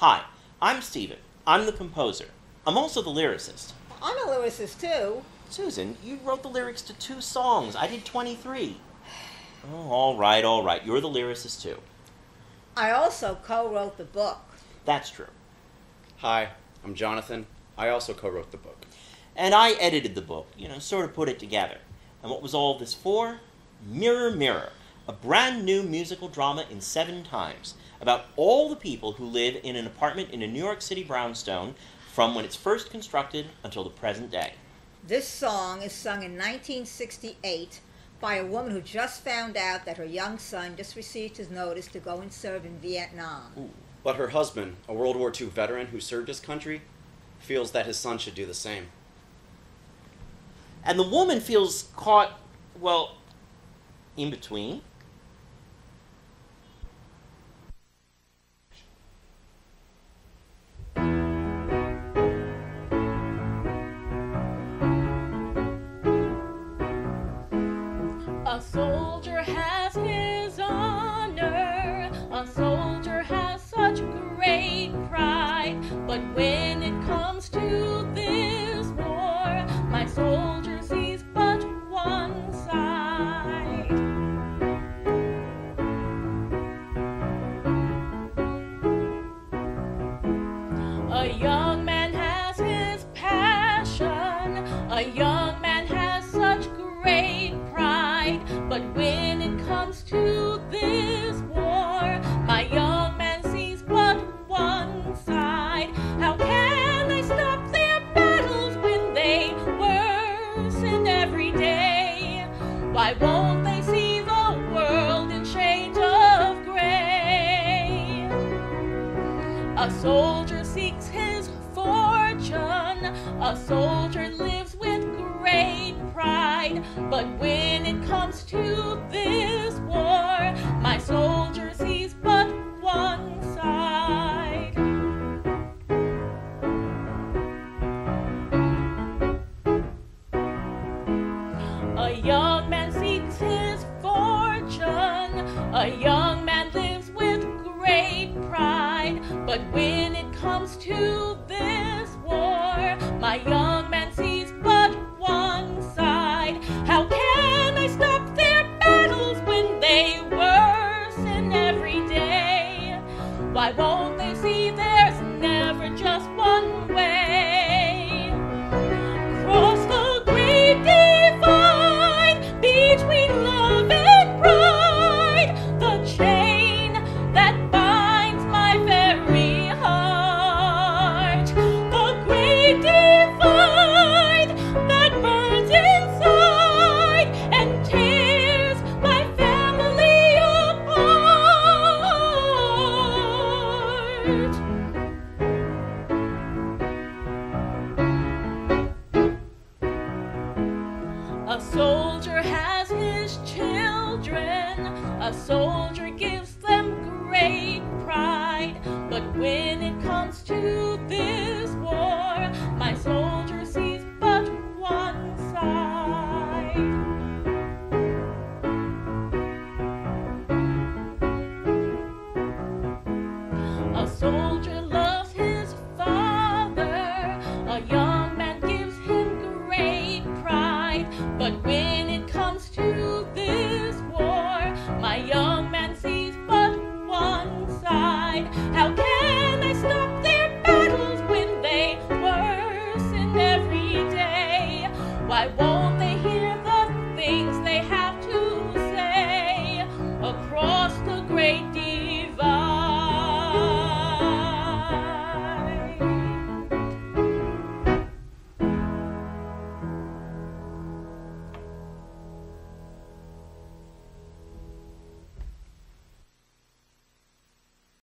Hi, I'm Stephen. I'm the composer. I'm also the lyricist. I'm a lyricist too. Susan, you wrote the lyrics to two songs. I did 23. Oh, all right, all right. You're the lyricist too. I also co-wrote the book. That's true. Hi, I'm Jonathan. I also co wrote the book. And I edited the book, you know, sort of put it together. And what was all this for? Mirror, Mirror, a brand new musical drama in seven times about all the people who live in an apartment in a New York City brownstone from when it's first constructed until the present day. This song is sung in 1968 by a woman who just found out that her young son just received his notice to go and serve in Vietnam. Ooh. But her husband, a World War II veteran who served his country, feels that his son should do the same. And the woman feels caught, well, in between. A soldier has his honor. A soldier has such great pride. But when it comes to this war, my soldier sees but one side. A young man has his passion. A young man when it comes to this war, my young man sees but one side. How can they stop their battles when they worsen every day? Why won't they see the world in shades of gray? A soldier seeks his fortune. A soldier lives with great pride. But when it comes to this war, my soldier sees but one side. A young man seeks his fortune. A young man lives with great pride. But when it comes to this war, my young man A soldier has his children. A soldier gives them great pride. But when it comes my young man sees but one side. How can I stop their battles when they worsen every day? Why?